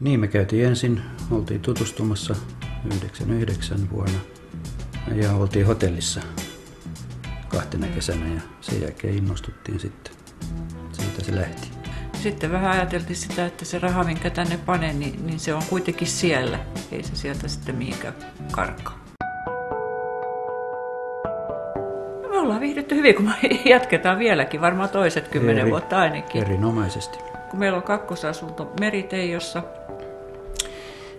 Niin, me käytiin ensin, oltiin tutustumassa 99 vuonna ja oltiin hotellissa kahtena kesänä ja sen jälkeen innostuttiin sitten. Siitä se lähti. Sitten vähän ajateltiin sitä, että se raha, minkä tänne panee, niin, niin se on kuitenkin siellä. Ei se sieltä sitten mihinkään karkaa. Me ollaan viihdytty hyvin, kun me jatketaan vieläkin, varmaan toiset kymmenen Eri- vuotta ainakin. Erinomaisesti. Kun meillä on kakkosasunto Meriteijossa,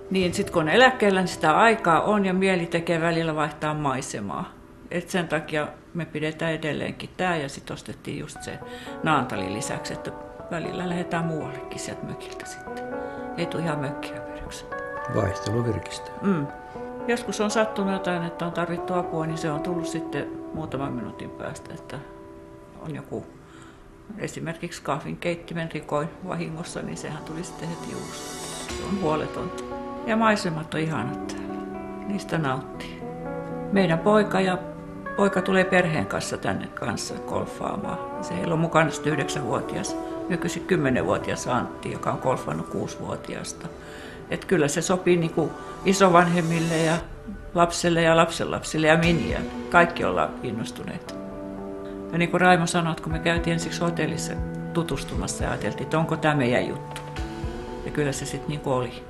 niin sitten kun on eläkkeellä, niin sitä aikaa on ja mieli tekee välillä vaihtaa maisemaa. Et sen takia me pidetään edelleenkin tämä ja sitten ostettiin just se Naantalin lisäksi, että välillä lähdetään muuallekin sieltä mökiltä sitten. Ei tule ihan mökkiä periksi. Vaihtelu virkistää. Mm. Joskus on sattunut jotain, että on tarvittu apua, niin se on tullut sitten muutaman minuutin päästä, että on joku esimerkiksi kahvin keittimen rikoin vahingossa, niin sehän tuli sitten heti uusi. Se on huoletonta. Ja maisemat on ihanat täällä. Niistä nauttii. Meidän poika ja poika tulee perheen kanssa tänne kanssa golfaamaan. Se heillä on mukana sitten yhdeksänvuotias, nykyisin kymmenenvuotias Antti, joka on golfannut kuusivuotiaasta. Et kyllä se sopii niin kuin isovanhemmille ja lapselle ja lapsenlapsille ja miniä. Kaikki ollaan innostuneita. Ja niin kuin Raimo sanoi, että kun me käytiin ensiksi hotellissa tutustumassa ja ajateltiin, että onko tämä meidän juttu. Ja kyllä se sitten niin oli.